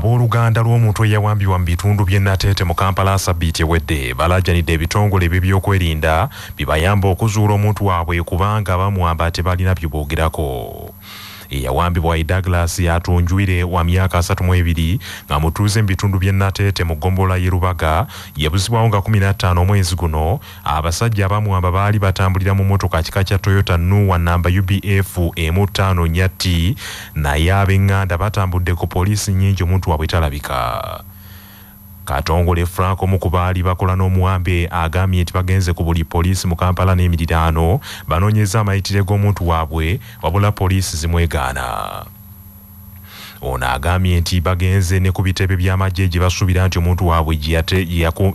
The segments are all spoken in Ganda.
abooluganda lw'omuntu eyawambibwa mu bitundu by'e nateete mu kampala sabiiti ewedde balajjanidde ebitongole by'ebyokwerinda bibayamba okuzuula omuntu waabwe kubanga bamwamba tebalina bye boogerako eyawambibwa e douglas atunjwire wa myaka 32 nga mutuuze mu bitundu by'e nateete mu ggombola y'e rubaga yabuzibwawo nga 15 omwezi guno abasajja abamwamba baali batambulira mu motoka kika kya toyota nuwa namba ubf emu 5 nya t naye ab'eŋŋanda batambudde ku poliisi nnyingi omuntu waabwe talabika katongole frank omu ku baali bakola n'omuwambe agambye nti bagenze ku buli poliisi mu kampala n'emiriraano banoonyeza amayitire g'omuntu waabwe wabula poliisi zimwegaana. Ono agambye nti bagenze ne ku bitebe by'amagye gye basuubira nti omuntu waabwe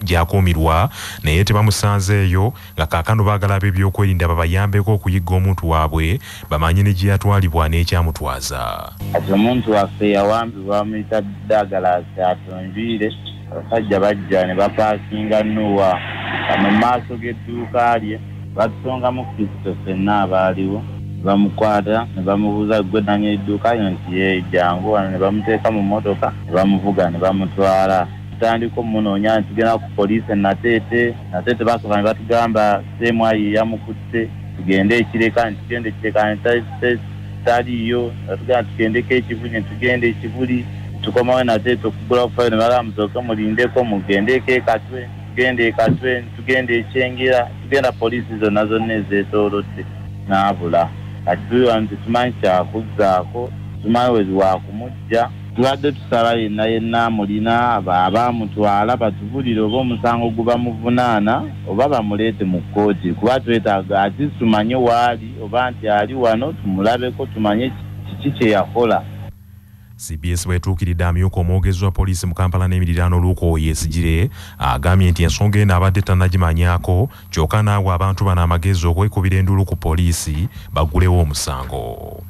gyakuumirwa naye tebamusanzeeyo nga kaakano baagala ab'ebyokwerinda babayambeko okuyigga omuntu waabwe bamanye ne gye yatwalibwa n'ekyamutwaza. Kati omuntu waffe yawambibwa bamuyita dagalasi atonjwire abasajja bajja ne bapaakinga nuwa mu maaso g'edduuka lye batusongamu kristo ffenna abaaliwo. Bamukwata ne bamubuuza gwe nanya edduuka lyo nti ye jangu wano ne bamuteeka mu motoka ne bamuvuga ne bamutwala. Tutandika omumunoonya nti tugenda ku poliisi enateete nateete. Basooka ne batugamba semwayi yamukutte tugende ekireka nti tugende ekireka taliyo batugamba tugendeko ekivuli ne tugenda ekivuli tukomawo nateete okugula okufayo ne bagamba musooke mulindeko mugendeko ekatwe tugende ekatwe tugende ekyengera tugenda poliisi zonna zonna ezeetoolodde n'abula. Kati tuliwa nti tumanyi kyakuzzaako tumanyi wezi wakumujja tubadde tusaba yenna yenna mulina abaamutwala batubulire oba omusango gubamuvunaana oba bamuleete mu kkooti. Kuba twetaaga ati tumanye waali oba nti ali wano tumulabeko tumanye kiki kye yakola cbs bwetuukiridde amyuka omwogezi wa poliisi mu kampala n'emiriraano luuka oyesigire agambye nti ensonga eno abadde tannagimanyako kyokka naawe abantu bano amagezi okwekubira enduulu ku poliisi baggulewo omusango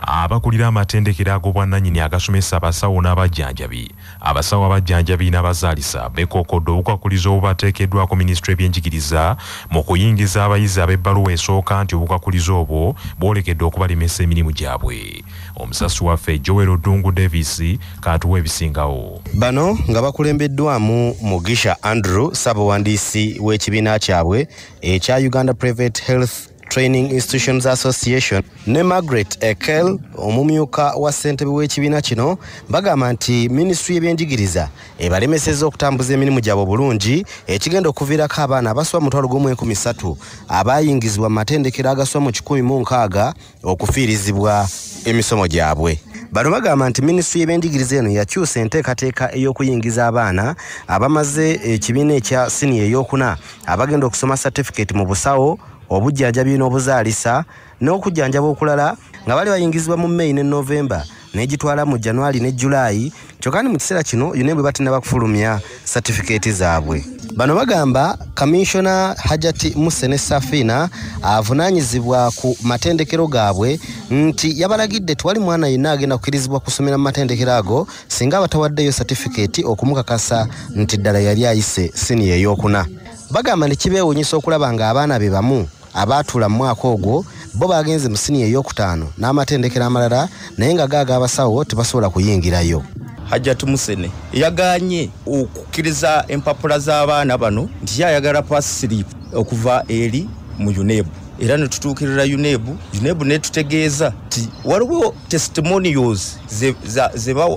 abakulira amatendekero ag'obwannannyini agasomesa abasawo n'abajjanjabi. Abasawo abajjanjabi n'abazaalisa bekokodde obukwakulizo obubateekeddwako minisitule ebyenjigiriza mu kuyingiza abayizi ab'ebbaluwa esooka nti obukwakulizo obwo bwolekedde okubalemesa emirimu gyabwe. Omusasi waffe joel odungu davis katuwa ebisingawo. Bano nga bakulembeddwamu mugisha andrew ssaabawandiisi w'ekibiina kyabwe ekya uganda private health training institutions association. Ne margaret ekel omumyuka wa ssentebe w'ekibiina kino bagamba nti minisitule y'ebyenjigiriza ebalemesezza okutambuza emirimu gyabwe obulungi ekigenda okuviirako abaana abaswa mutwalo gumu enkumi ssatu abayingizibwa mu matendekero agaswa mu kikumi mu nkaaga okufiirizibwa emisomo gyabwe. Bano bagamba nti minisitule y'ebyenjigiriza eno yakyusa enteekateeka ey'okuyingiza abaana abamaze ekibiina ekya siniya ey'okuna abagenda okusoma satifiketi mu busawo obujjanjabi n'obuzaalisa n'okujjanjaba okulala nga bali bayingizibwa mu meyi ne novemba n'egitwala mu januari ne julaayi kyokka ni mu kiseera kino yonna bwe batinaba kufulumya satifikeeti zaabwe. Bano bagamba kamishona hajati musene safina avunaanyizibwa ku matendekero gaabwe nti yabalagidde tewali mwana yenna agenda kukirizibwa kusomera mu matendekero ago singa abatawaddeyo satifikeeti okumukakasa nti ddala yali ayise siniya ey'okuna. Bagamba ne kibeewuunyisa okulaba ng'abaana be bamu abaatuula mu mwaka ogwo bo bagenze mu siniya ey'okutaano n'amatendekero amalala naye nga gaaga abasawo tebasobola kuyingirayo. Hajjati musene yaganye okukkiriza empapula z'abaana bano nti yayagala pasilipu okuva eri mu unebu era netutuukirira unebu unebu netutegeeza ti waliwo testimonials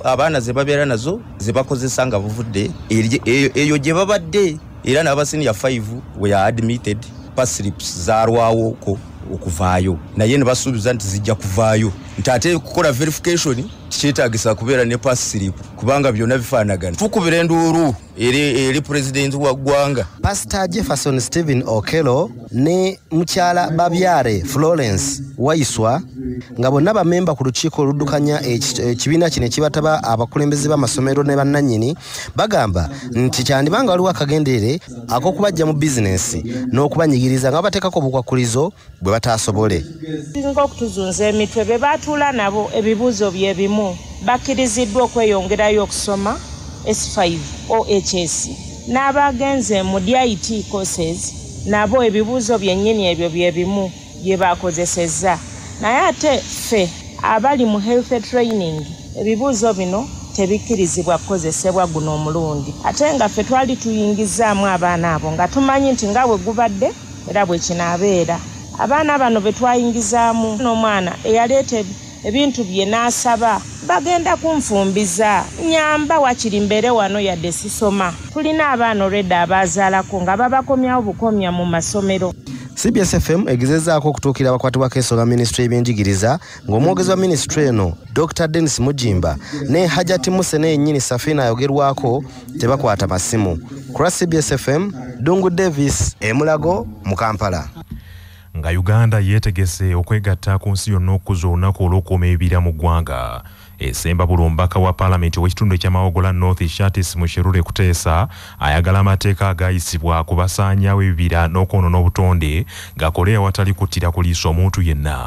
abaana ze babeera nazo ze bakozesa nga buvudde eyo gye babadde era n'abasiniya 5 we admitted paslips zalwawoko okuvaayo naye ne basuubiza nti zijja kuvaayo nti ate kukola verification kikyetagisa kubeera ne pass slip kubanga byonna bifaanagana. Tukubira enduulu eri pulezidenti wa ggwanga. Pasita jefferson stephen okelo ne mukyala babyare florence waiswa nga bonna bamemba ku lukiiko oluddukanya ekibiina kino ekibataba abakulembeze b'amasomero ne bannannyini bagamba nti kyandibanga waliwo akagenderere ak'okubajja mu bizinensi n'okubanyigiriza nga babateekako obukwakulizo bwe bataasobole singa okutuzunza emitwe be baatuula nabo ebibuuzo bye bimu bakkiriziddwa okweyongerayo okusoma s5 ohs n'abagenze mu dit courses nabo ebibuuzo byennyini ebyo bye bimu bye bakozesezza naye ate ffe abali mu health training ebibuuzo bino tebikkirizibwa kukozesebwa guno omulundi. Ate nga ffe twali tuyingizaamu abaana abo nga tumanyi nti nga bwe gubadde era bwe kinaabeera. Abaana bano be twayingizaamu. N'omwana eyaleeta ebintu bye n'asaba bagenda kunfumbiza. Nyamba wakiri mbeere wano yadde sisoma. Tulina abaana olwedda abazaalako nga babakomyawo bukomya mu masomero. Cbs fm egezezaako okutuukira abakwatibwa keeso ga minisitule y'ebyenjigiriza ng'omwogezi wa minisitule eno dr denis mujimba ne hajati musene yennyini safina ayogerwako tebakwata masimu. Kula cbs fm dungu davis emulago mu kampala nga uganda yeetegese okwegatta ku nsi yonna okuza olunaku olw'okuuma ebibira mu ggwanga. Esemba bulumbaka wa paalamenti ow'ekitundu ekyamawogola north shatis musherure kuteesa ayagala amateeka agayisibwa ku basaanyawo ebibira n'okwonoona obutonde gakole awatali kuttira kuliisa omuntu yenna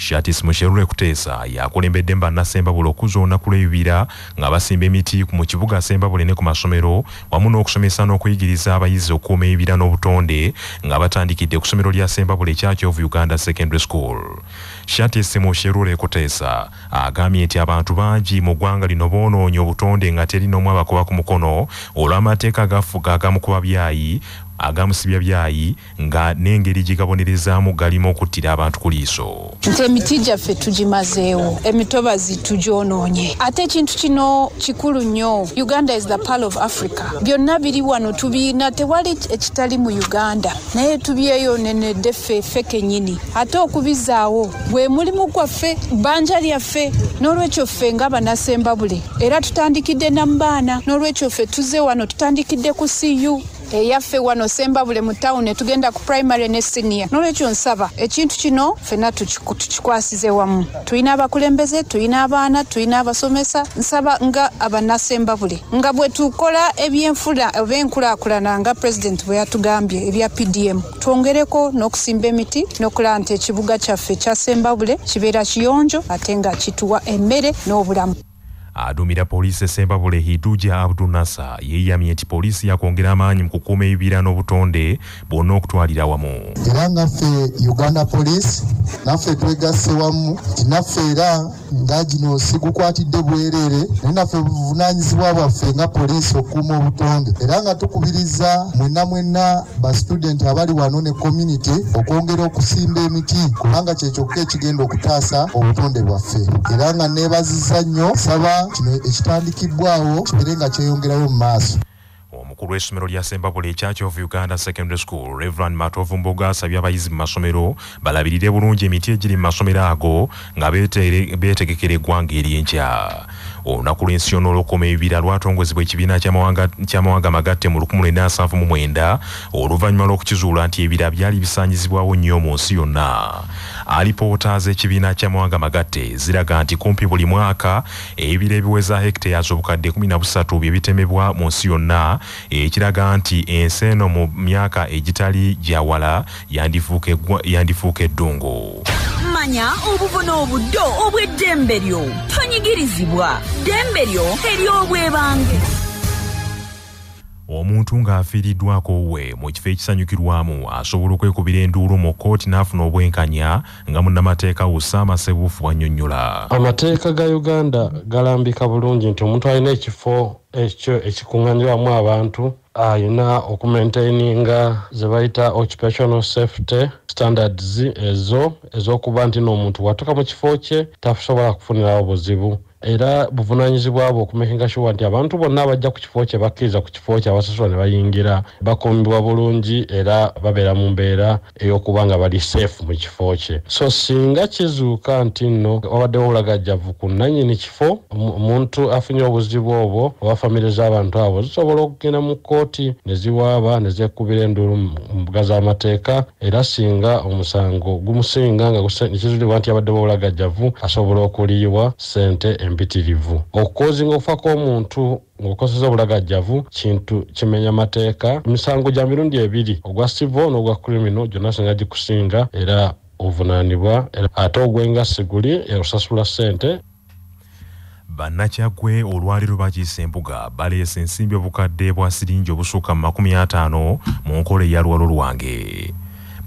shatis musherure kuteesa yakulembedde mu bannasembabulo okuza olunaku lw'ebibira nga basimba emiti mu kibuga sembabule ne ku masomero wamu n'okusomesa n'okuyigiriza abayizi okukuuma ebibira n'obutonde nga batandikidde ku ssomero lya sembabule church of uganda secondary school. Shatis musherure kuteesa agambye nti abantu bangi mu ggwanga lino boonoonya obutonde nga teri n'omu abakuba ku mukono olw'amateeka agafuga agamu ku babyayi agamusibya byayi nga n'engeri gye gabonerezaamu galimu okuttira abantu ku liiso. Nti emiti gyaffe tugimazeewo emitobazi tugyonoonye. Ate ekintu kino kikulu nnyo uganda is the pearl of africa. Byonna biri wano tubiina tewali ekitali mu uganda. Naye tubyeyonenedde ffe ffe kennyini. Ate okubizaawo bwe mulimu gwaffe bbanja lyaffe n'olwekyo ffe nga banasembabule era tutandikidde namubaana n'olwekyo ffe tuzze wano tutandikidde ku siyu eyaffe wano sembabule mu tawuni tugenda ku primary ne senior. Nolwekyo nsaba ekintu kino fenna tukikwasize wamu. Tulina abakulembeze tulina abaana tulina abasomesa. Nsaba nga abanasembabule nga bwe tukola ebyenfula oba enkulaakulana nga pulezidenti bwe yatugambye ebya pdm twongereko n'okusimba emiti n'okulaba nti ekibuga kyaffe kya sembabule kibeera kiyonjo ate nga kituwa emmere n'obulamu aduumira poliisi esembabule hiduja abdunasa yeeyamye nti poliisi yakwongera amaanyi mu kukuuma ebibira n'obutonde bwonna okutwalira wamu. Era nga ffe uganda police naffe twegasse wamu nti naffe era nga gino sigukwatidde bwereere naye naffe buvunanyizibwa bwaffe nga poliisi okukuuma obutonde. Era nga tukubiriza mwenna mwenna basitudenti abali wano ne community okwongera okusimba emiti kubanga kyekyokka ekigenda okutaasa obutonde bwaffe. Era nga neebaziza nnyo saba kino ekitandikibwawo kibeere nga kyeyongerayo mu maaso omukulu w'essomero lya sembabule church of uganda secondary school reverand matovu mboga asabye abayizi mu masomero balabirire bulungi emiti egiri mu masomero ago nga beetegekera eggwanga ery'enkya olunaku lw'ensi yonna olw'okuuma ebibira lwatongozebwa ekibiina ky'amawanga- magatte mu 1979 oluvannyuma lw'okukizuula nti ebibira byali bisaanyizibwawo nnyo mu nsi yonna. Alipoota z'ekibiina ky'amawanga magatte ziraga nti kumpi buli mwaka ebibira ebiweza hectares obukadde 13 bye bitemebwa mu nsi yonna ekiraga nti ensi eno mu myaka egitali gyawala yandifuuka eddungu manya obubona obuddo obw'eddembe lyo. Tonyigirizibwa ddembe lyo ery'obwebange omuntu ng'afiiriddwako wuwe mu kifo ekisanyukirwamu asobola okwekubira enduulu mu kkooti n'afuna obwenkanya nga munnamateeka usaama sebuufu bwannyonnyola amateeka ga uganda galambika bulungi nti omuntu alina ekifo ekyo ekikuŋŋanyirwamu abantu ayina okumaintaininga ze bayita occupational safety standards ezo ez'okuba nti n'omuntu watuuka mu kifo kye tasobola kufunirawo buzibu era buvunaanyizibwa bwe okumakinga sure nti abantu bonna abajja ku kifo kye bakkiriza ku kifo kye abasasula ne bayingira bakuumibwa bulungi era babeera mu mbeera ey'okuba nga bali safe mu kifo kye. So singa kizuuka nti nno wabaddewo obulagajjavu ku nannyini kifo omu- omuntu afunye obuzibu obwo oba famire z'abantu abo zisobola okugenda mu kkooti ne ziwaaba ne zekkubira enduulu mu mbuga z'amateeka era singa omusango gumusinga nga guse- ne kizuulibwa nti yabaddewo obulagajjavu asobola okuliibwa ssente empitirivu okukozinga okufa kw'omuntu ng'okozesa obulagajjavu kintu kimenya mateeka. Emisango gya mirundi ebiri ogwa civil n'ogwa criminal gyonna singa gikusinga era ovunaanibwa ate ogwenga siguli osasula ssente. Bannakyaggwe olwaleero bakiisa embuga baleese ensimbi obukadde bwa siringi obusukka mu makumi ataano mu nkola eya lwalo lwange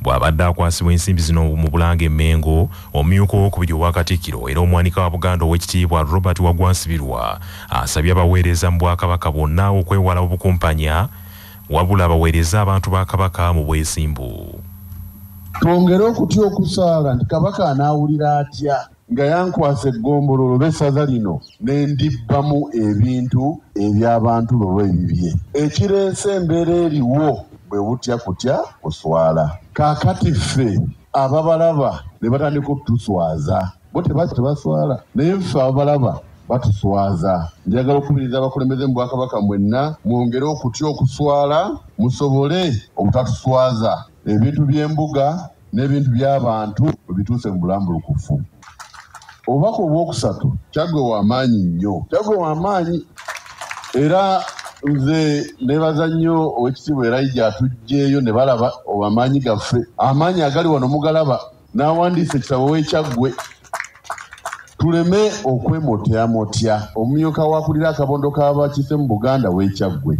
bw'abadde akwasibwa ensimbi zino mu bulanga emmengo omumyuka owokubiri owa katikkiro era omwanika wa buganda ow'ekitiibwa robert wagwansibirwa asabye abaweereza mu bwakabaka bonna okwewala obukumpanya wabula baweereze abantu ba kabaka mu bwesimbu. Twongere okutya okusaala nti kabaka anaawulira atya nga yankwasa eggombololo b'essaza lino ne ndibbamu ebintu eby'abantu lolwo ebibye ekireese embeera eriwo bwe butya kutya kuswala. Kaakati ffe ababalaba ne batandika okutuswaza bo tebasi tebaswala. Naye ffe ababalaba batuswaza. Njagala okukubiriza abakulembeze mu bwakabaka mwenna mwongere okutya okuswala musobole obutatuswaza. Ebintu by'embuga n'ebintu by'abantu bwe bituuse mu bulambulukufu. Obubaka obwokusatu kyaggwe w'amaanyi nnyo. Kyaggwe w'amaanyi era nze nebaza nnyo owekitiibwa eraija atugjeeyo ne balaba oba amaanyi gaffe. Amaanyi agali wano mugalaba n'awandiisa ekitabo w'ekyaggwe. Tuleme okwemotyamotya omumyuka wakulira akabondo k'abakiise mu buganda w'ekyaggwe.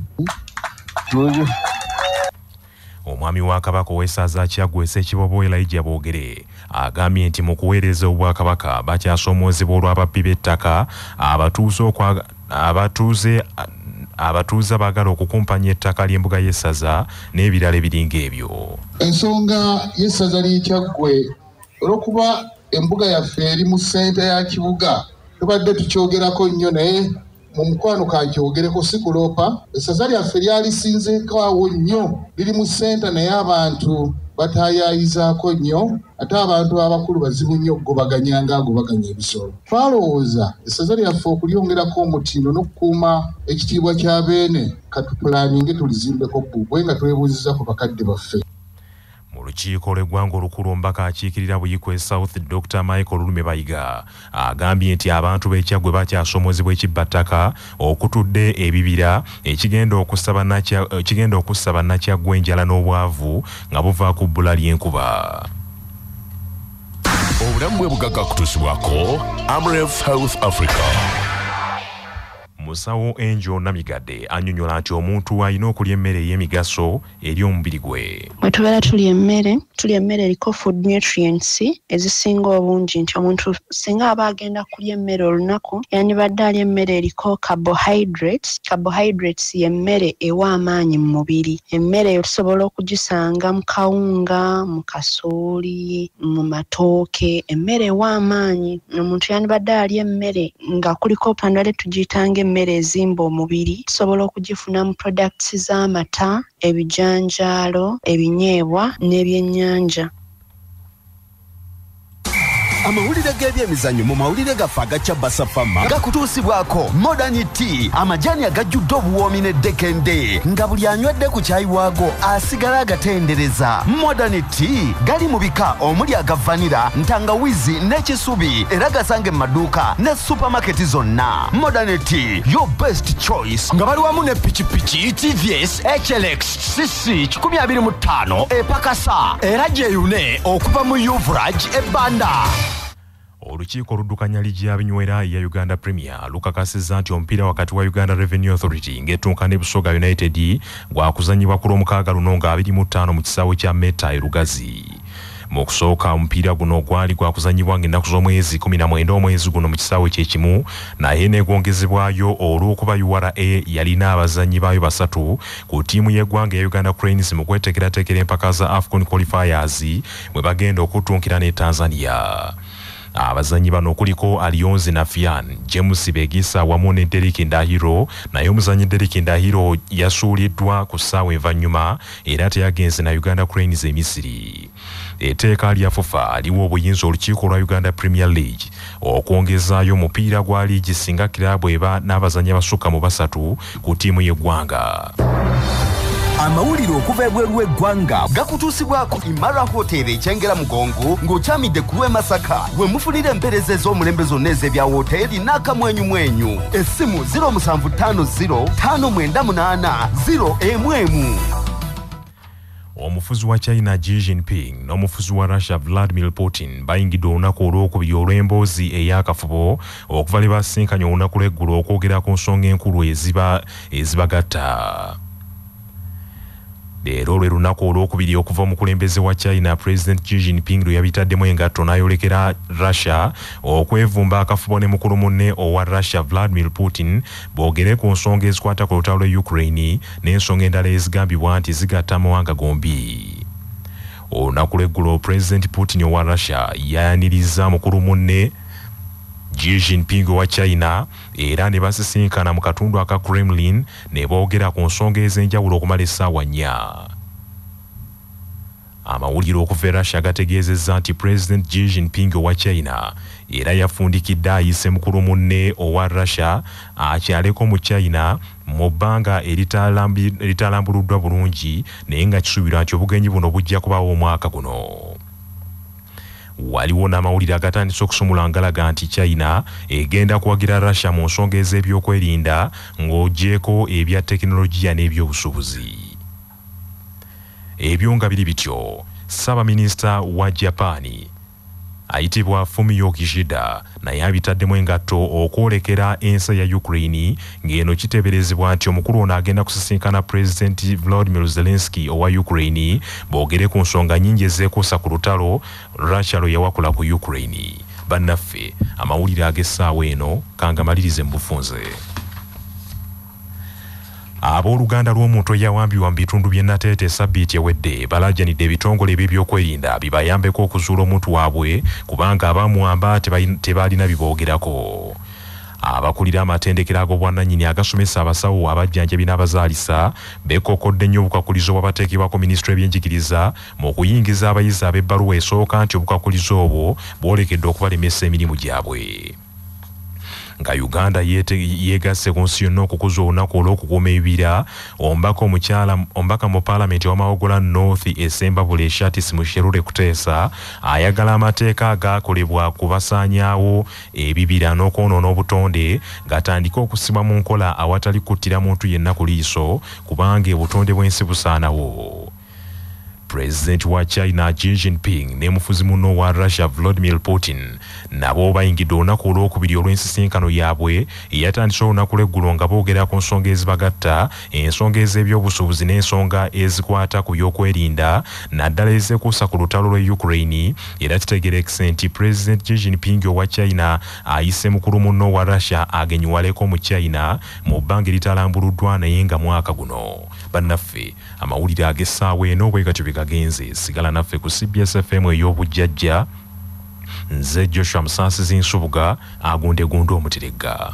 Omwami wa kabaka ow'essaza kyaggwesa ekibobo elijah boogere agambye nti mu kuweereza obwakabaka bakyasomoozebwa olw'ababbi b'ettaka abatuuze abatuuze baagala okukumpanya ettaka ly'embuga y'essaza n'ebirala ebiringa ebyo ensonga y'essaza ly'ekyaggwe olw'okuba embuga yaffe eri mu ssente ya kibuga tubadde tukyogerako nnyo naye mu mukwano kankyogereko si kuloopa essaza lyaffe lyalisinzeekaawo nnyo liri mu ssenta naye abantu bataayayizaako nnyo ate abantu abakulu bazibu nnyo okugobaganya nga agobaganya ebisolo. Twalowooza essaza lyaffe okulyongerako omutindo n'okukuuma ekitiibwa kya beene katupulaninge tulizimbeko bbugwe nga twebuuziza ku bakadde baffe mu lukiiko lw'eggwanga olukulu omubaka akiikirira buyikwe south dr michael lume bayiga agambye nti abantu b'ekyaggwe bakyasomoozebwa ekibbattaka okutudde ebibira ekigenda okussa bannakya- ekigenda okussa bannakyaggwe enjala n'obwavu nga buva ku bbula ly'enkuba. Obulamu bwe bugagga kutuusibwako amref health africa musawo enjo namigadde annyonnyola nti omuntu alina okulya emmere ey'emigaso eri omubiri gwe. Bwe tubeera tulya emmere tulya emmere eriko food nutrients ezisinga obungi nti omuntu singa aba agenda kulya emmere olunaku yandibadde alya emmere eriko carbohydrates. Carbohydrates y'emmere ewa amaanyi mu mubiri. Emmere eyo tusobola okugisanga mu kawunga mu kasooli mu matooke. Emmere ewa amaanyi omuntu yandibadde alya emmere nga kuliko pandale tugiyitanga emmere ezimba omubiri tusobola okugifuna mu products z'amata ebijanjaalo ebinyeebwa n'ebyennyanja amawulire g'ebyemizannyo mu mawulire gaffe agacya basafama gakutuusibwako modern t amajaani agajjudde obuwoomi n'eddekende nga buli anywedde ku kyayi waago asigala agatendereza. Modern t gali mu bika omuli aga vanira ntangawizi n'ekisubi era gasanga emaduuka ne supamaketi zonna. Modern t your best choice. Nga bali wamu ne pikipiki tvs hlx cc 25 epakasa era gyeyune okuva mu uvrage ebbanda olukiiko oluddukanya lijja binywera ya uganda premier. Lukakasizza nti omupiira wakati wa uganda revenue authority ng'ettunka ne busoga united gwakuzanyibwa ku lwomukaaga luno nga 25 mu kisaawe kya meta erugazi mu kusooka omupiira guno gwali gwakuzanyibwa ng'ennaku z'omwezi 19 omwezi guno mu kisaawe kyekimu naye neegwongezebwayo olw'okuba ura yalina abazannyi baayo basatu ku ttiimu y'eggwanga ya uganda cranes mu kwetekeratekera empaka za afcon qualifiers bwe bagenda okuttunkira ne tanzania abazanyi bano kuliko alionzi nafian james begisa wamu ne deriki ndahiro naye omuzanyi deriki ndahiro yasuuliddwa ku ssaawa envanyuma era teyagenze na uganda cranes emisiri etteeka lya fufa liwa obuyinza olukiiko lwa uganda premier league. Okwongezaayo omupiira gwa liigi singa kiraabu eba n'abazanyi abasukka mu basatu ku ttiimu y'eggwanga amawulire okuva ebweru w'eggwanga gakutuusibwako imara hoteri ekyengera mugongo ng'okyamidde ku lw'e masaka. We mufunira empeereza ez'omulembe zonna ez'ebya woteeri n'akamwenyumwenyu essimu 0750 598 0 emu emu omufuzi wa china xi jinping n'omufuzi wa russia vladimir putin bayingidde olunaku olwokubiri olw'emboozi ey'akafubo okuva lwe basinkanye olunaku lw'eggulu okwogera ku nsonga enkulu ezibagatta leero lwe lunaku olwokubiri okuva omukulembeze wa china president xi jinping lwe yabitaddemu engatto n'ayolekera russia okwevumba akafubo ne mukulu munne owa russia vladimir putin boogere ku nsonga ezikwata ku lutalo lwe ukraine n'ensonga endala ezigambibwa nti zigatta amawanga gombi. Olunaku lw'eggulo president putin owa russia yayaniriza mukulu munne Xi Jinping wa China era ne basisinkana mu katundu aka Kremlin ne boogera ku nsonga ez'enjawulo okumala essaawa nnya. Amawulire okuva e Russia gategeezezza nti President Xi Jinping owa China era yafundikidde ayise mukulu munne owa Russia akyaleko mu China mu bbanga eritalambuluddwa bulungi naye nga kisuubirwa nti obugenyi buno bujja kubaawo omwaka guno waliwo n'amawulire agatandise okusumula ngalaga nti china egenda kuwagira russia mu nsonga ez'ebyokwerinda ng'ogyeko ebya tekinologiya n'ebyobusuubuzi ebyo nga biri bityo ssaabaminisita wa japaani ayitibwa fumio kishida naye abitaddemu engatto okwolekera ensi ya ukraine ng'eno kiteeberezebwa nti omukulu ono agenda kusisinkana pulezidenti volodimir zelenski owa ukraine boogere ku nsonga nnyingi ezeekuusa ku lutalo russia lwe yawakula ku ukraine. Bannaffe amawulire ag'essaawa eno kangamalirize mu bufunze abooluganda lw'omuntu eyawambibwa mu bitundu by'e nateete sabbiiti ewedde balaajanidde ebitongole by'ebyokwerinda bibayambeko okuzuula omuntu waabwe kubanga abamuwamba tebaalina biboogerako. Abakulira amatendekero ag'obwannannyini agasomesa abasawo abajjanjabi n'abazaalisa bekokodde nnyo obukakulizo bwabateekebwako minisitule ebyenjigiriza mu kuyingiza abayizi ab'ebbaluwa esooka nti obukakulizo obwo bwolekedde okubalemesa emirimu gyabwe nga uganda yeegasse ku nsi yonna okukuza olunaku olw'okukuuma ebibira. Omubaka omukyala omubaka mu paalamenti wamawogola north esembabule shatis musherure kuteesa ayagala amateeka agakolebwa kubasaanyaawo ebibira n'okwonoona obutonde gatandike okusibwa mu nkola awatali kuttira muntu yenna ku liiso kubanga obutonde bw'ensi busaanawo pulezidenti wa china xi jinping ne mufuzi muno wa russia vladimir putin. Nabo bayingidde olunaku olwokubiri olw'ensisinkano yaabwe eyatandise olunaku lw'eggulo nga boogera ku nsonga ezibagatta ensonga ez'ebyobusuubuzi n'ensonga ezikwata ku byokwerinda naddala ezeekuusa ku lutalo lwe ukraine era kitegerekise nti pulezidenti xi jinping owa china ayise mukulu muno wa russia agenyiwaleko mu china mu bbanga eritalambuluddwa naye nga mwaka guno. Bannaffe amawulire ag'essaawa eno bwe gatyo gagenze sigala naffe ku cbs fm ey'obujjajja. Nze joshua musaasizi nsubuga agundegunde omuteregga